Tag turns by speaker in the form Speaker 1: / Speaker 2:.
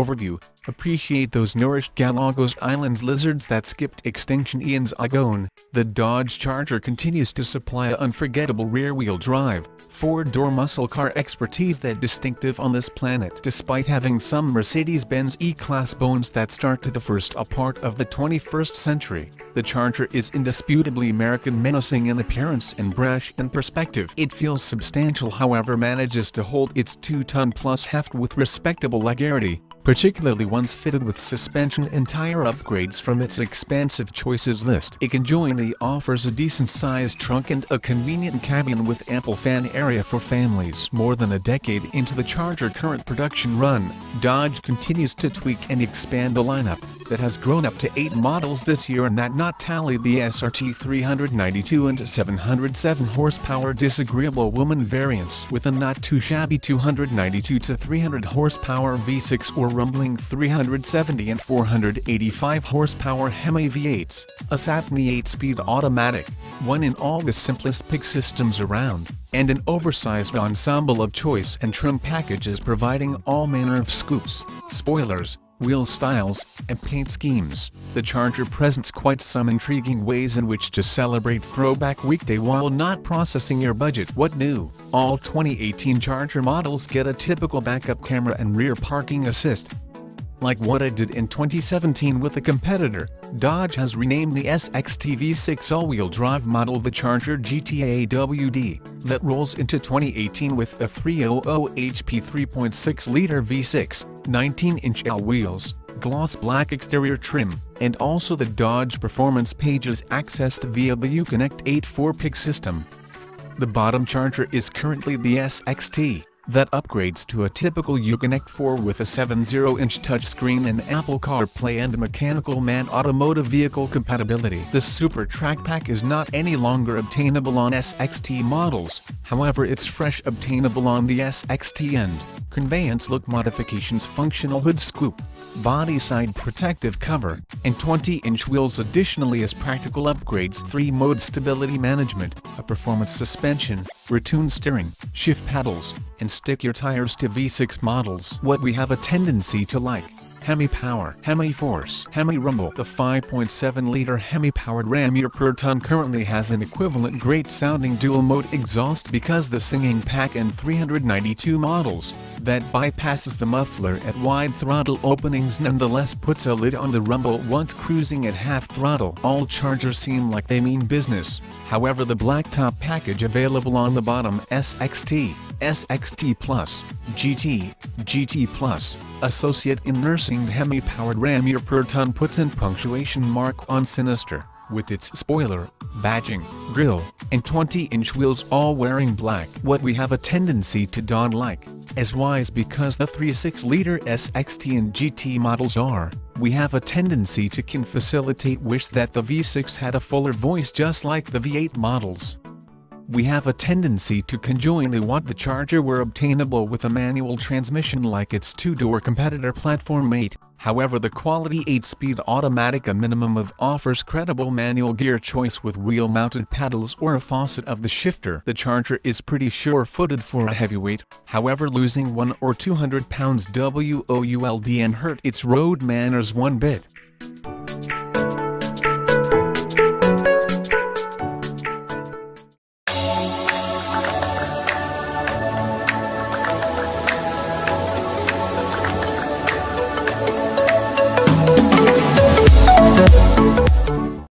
Speaker 1: Overview Appreciate those nourished Galapagos Islands lizards that skipped extinction eons ago. The Dodge Charger continues to supply an unforgettable rear-wheel drive, four-door muscle car expertise that distinctive on this planet despite having some Mercedes-Benz E-Class bones that start to the first a part of the 21st century. The Charger is indisputably American menacing in appearance and brash in perspective. It feels substantial however manages to hold its 2-ton plus heft with respectable legarity particularly ones fitted with suspension and tire upgrades from its expansive choices list. It conjointly offers a decent-sized trunk and a convenient cabin with ample fan area for families. More than a decade into the Charger current production run, Dodge continues to tweak and expand the lineup that has grown up to 8 models this year and that not tally the SRT 392 and 707 horsepower disagreeable woman variants with a not too shabby 292 to 300 horsepower V6 or rumbling 370 and 485 horsepower Hemi V8s, a Satni 8-speed automatic, one in all the simplest pick systems around, and an oversized ensemble of choice and trim packages providing all manner of scoops, spoilers, wheel styles, and paint schemes. The Charger presents quite some intriguing ways in which to celebrate Throwback Weekday while not processing your budget. What new? All 2018 Charger models get a typical backup camera and rear parking assist, like what I did in 2017 with a competitor, Dodge has renamed the SXT V6 all-wheel drive model the Charger GT AWD, that rolls into 2018 with a 300 HP 3.6-liter V6, 19-inch L wheels, gloss black exterior trim, and also the Dodge Performance pages accessed via the Uconnect 8 4-pick system. The bottom charger is currently the SXT, that upgrades to a typical Uconnect 4 with a 7.0-inch touchscreen and Apple CarPlay and mechanical man automotive vehicle compatibility. The Super Track Pack is not any longer obtainable on SXT models, however it's fresh obtainable on the SXT end. Conveyance look modifications functional hood scoop, body side protective cover, and 20-inch wheels additionally as practical upgrades 3-mode stability management, a performance suspension, retune steering, shift paddles, and stick your tires to V6 models. What we have a tendency to like. Hemi Power, Hemi Force, Hemi Rumble. The 5.7-liter Hemi-powered Ram per ton currently has an equivalent great-sounding dual-mode exhaust because the Singing Pack and 392 models, that bypasses the muffler at wide throttle openings nonetheless puts a lid on the rumble once cruising at half throttle. All Chargers seem like they mean business, however the blacktop package available on the bottom SXT, SXT Plus, GT, GT Plus, Associate in Nursing Hemi-powered Ram year per ton puts in punctuation mark on Sinister with its spoiler, badging, grille, and 20-inch wheels all wearing black. What we have a tendency to don like, as wise because the 3.6-liter SXT and GT models are, we have a tendency to can facilitate wish that the V6 had a fuller voice just like the V8 models we have a tendency to conjointly want the Charger were obtainable with a manual transmission like its two-door competitor Platform Mate, however the quality 8-speed automatic a minimum of offers credible manual gear choice with wheel-mounted paddles or a faucet of the shifter. The Charger is pretty sure-footed for a heavyweight, however losing 1 or 200 pounds WOULD and hurt its road manners one bit.